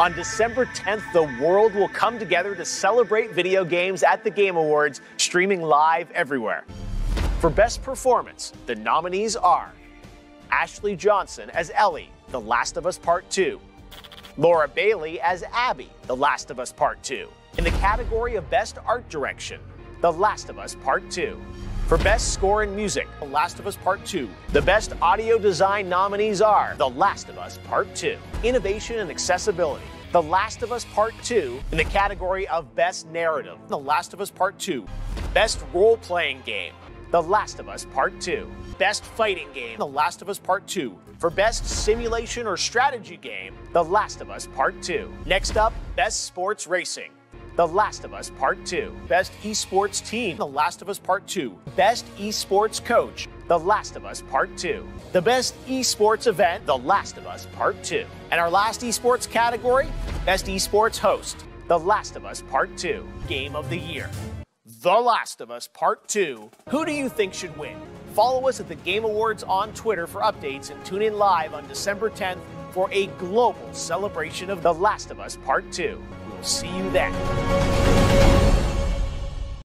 On December 10th, the world will come together to celebrate video games at the Game Awards, streaming live everywhere. For Best Performance, the nominees are Ashley Johnson as Ellie, The Last of Us Part 2, Laura Bailey as Abby, The Last of Us Part 2. In the category of Best Art Direction, The Last of Us Part 2. For Best Score in Music, The Last of Us Part 2. The Best Audio Design nominees are The Last of Us Part 2. Innovation and Accessibility, The Last of Us Part 2. In the category of Best Narrative, The Last of Us Part 2. Best Role Playing Game, The Last of Us Part 2. Best Fighting Game, The Last of Us Part 2. For Best Simulation or Strategy Game, The Last of Us Part 2. Next up, Best Sports Racing. The Last of Us Part 2. Best Esports Team, The Last of Us Part 2. Best Esports Coach, The Last of Us Part 2. The Best Esports Event, The Last of Us Part 2. And our last esports category, Best Esports Host, The Last of Us Part 2. Game of the Year. The Last of Us Part 2. Who do you think should win? Follow us at the Game Awards on Twitter for updates and tune in live on December 10th for a global celebration of The Last of Us Part 2. See you then.